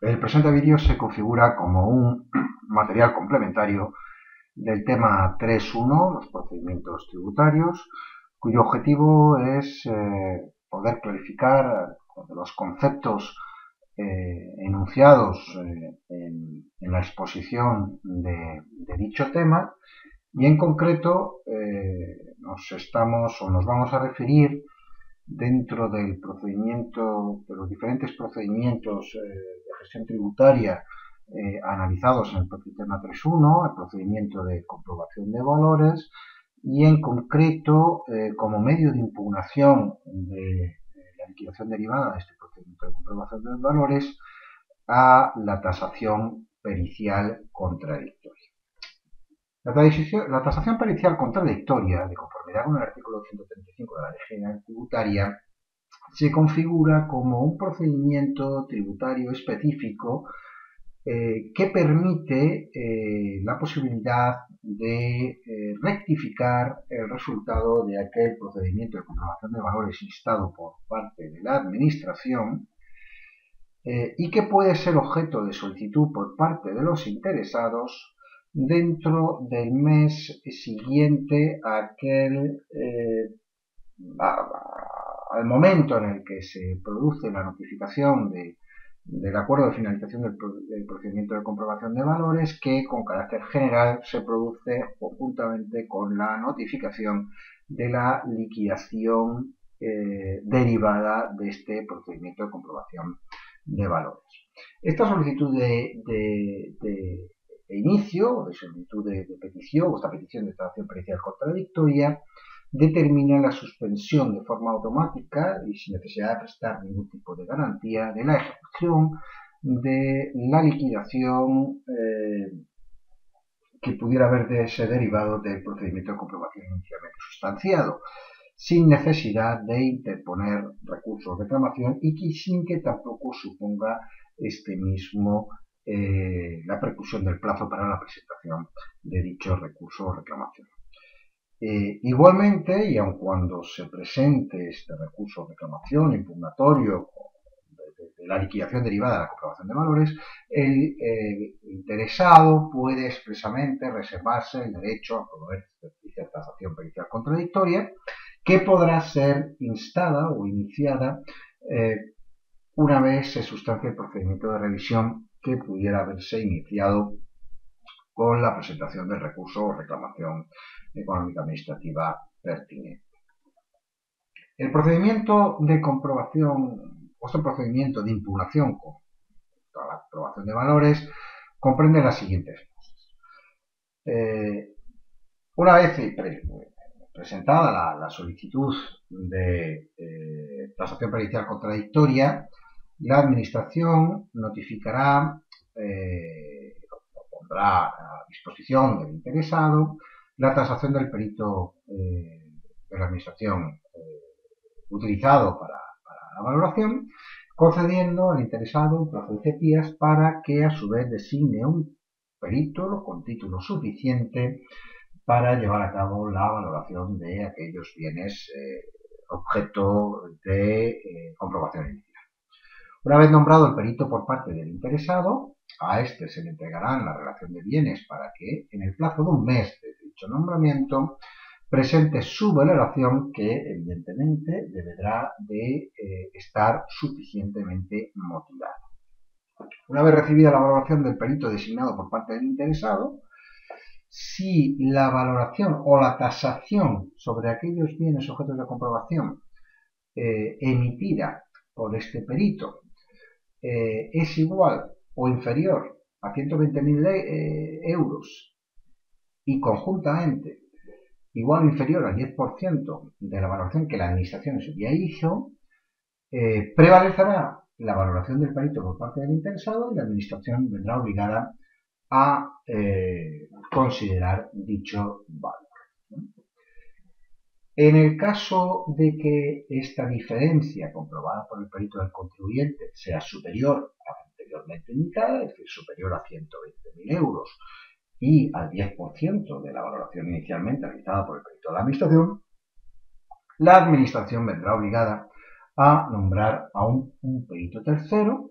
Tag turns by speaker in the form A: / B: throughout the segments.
A: El presente vídeo se configura como un material complementario del tema 3.1, los procedimientos tributarios, cuyo objetivo es eh, poder clarificar los conceptos eh, enunciados eh, en, la exposición de, dicho tema y en concreto nos estamos o nos vamos a referir dentro del procedimiento, de los diferentes procedimientos eh, de gestión tributaria eh, analizados en el propio tema 3.1, el procedimiento de comprobación de valores y en concreto eh, como medio de impugnación de liquidación derivada de este procedimiento de comprobación de valores a la tasación pericial contradictoria. La, tasación pericial contradictoria, de conformidad con el artículo 135 de la Ley General Tributaria, se configura como un procedimiento tributario específico eh, que permite eh, la posibilidad de eh, rectificar el resultado de aquel procedimiento de comprobación de valores instado por parte de la Administración y que puede ser objeto de solicitud por parte de los interesados dentro del mes siguiente aquel, eh, al momento en el que se produce la notificación del acuerdo de finalización del, procedimiento de comprobación de valores que con carácter general se produce conjuntamente con la notificación de la liquidación eh, derivada de este procedimiento de comprobación de valores. Esta solicitud de de inicio o de solicitud de, petición o esta petición de instalación pericial contradictoria determina la suspensión de forma automática y sin necesidad de prestar ningún tipo de garantía de la ejecución de la liquidación eh, que pudiera haberse derivado del procedimiento de comprobación inicialmente sustanciado, sin necesidad de interponer recursos de reclamación y sin que tampoco suponga este mismo eh, la preclusión del plazo para la presentación de dicho recurso o reclamación. Eh, igualmente, y aun cuando se presente este recurso o reclamación impugnatorio de, la liquidación derivada de la comprobación de valores, el interesado puede expresamente reservarse el derecho a promover disertación pericial contradictoria que podrá ser instada o iniciada eh, una vez se sustancie el procedimiento de revisión que pudiera haberse iniciado con la presentación del recurso o reclamación económica administrativa pertinente. El procedimiento de comprobación o este procedimiento de impugnación con la aprobación de valores comprende las siguientes cosas. Eh, una vez presentada la, solicitud de eh, tasación pericial contradictoria, la Administración notificará eh, pondrá a disposición del interesado la tasación del perito eh, de la Administración eh, utilizado para, la valoración, concediendo al interesado un plazo de 10 días para que a su vez designe un perito con título suficiente para llevar a cabo la valoración de aquellos bienes objeto de comprobación inicial. Una vez nombrado el perito por parte del interesado, a este se le entregarán la relación de bienes para que, en el plazo de un mes de dicho nombramiento, presente su valoración que, evidentemente, deberá de eh, estar suficientemente motivada. Una vez recibida la valoración del perito designado por parte del interesado, si la valoración o la tasación sobre aquellos bienes objetos de comprobación eh, emitida por este perito eh, es igual o inferior a 120.000 eh, euros y conjuntamente igual o inferior al 10% de la valoración que la administración ya hizo, eh, prevalecerá la valoración del perito por parte del interesado y la administración vendrá obligada a considerar dicho valor. En el caso de que esta diferencia comprobada por el perito del contribuyente sea superior es decir, superior a 120.000 100.000 euros y al 10% de la valoración inicialmente realizada por el perito de la Administración, la Administración vendrá obligada a nombrar a un, perito tercero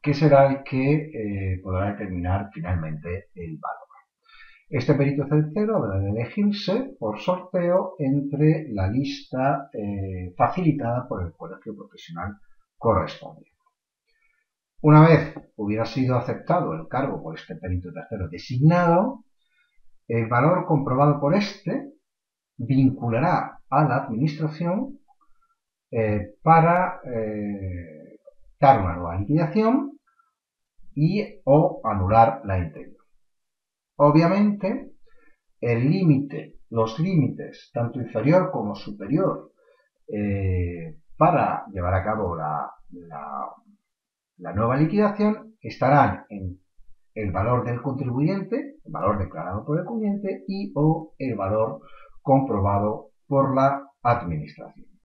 A: que será el que eh, podrá determinar finalmente el valor. Este perito tercero habrá de elegirse por sorteo entre la lista eh, facilitada por el colegio profesional correspondiente. Una vez hubiera sido aceptado el cargo por este perito tercero designado, el valor comprobado por este vinculará a la administración eh, para eh, dar una nueva liquidación y o anular la integridad. Obviamente, el límite, los límites, tanto inferior como superior, eh, para llevar a cabo la nueva liquidación estarán en el valor del contribuyente, el valor declarado por el contribuyente y o el valor comprobado por la administración.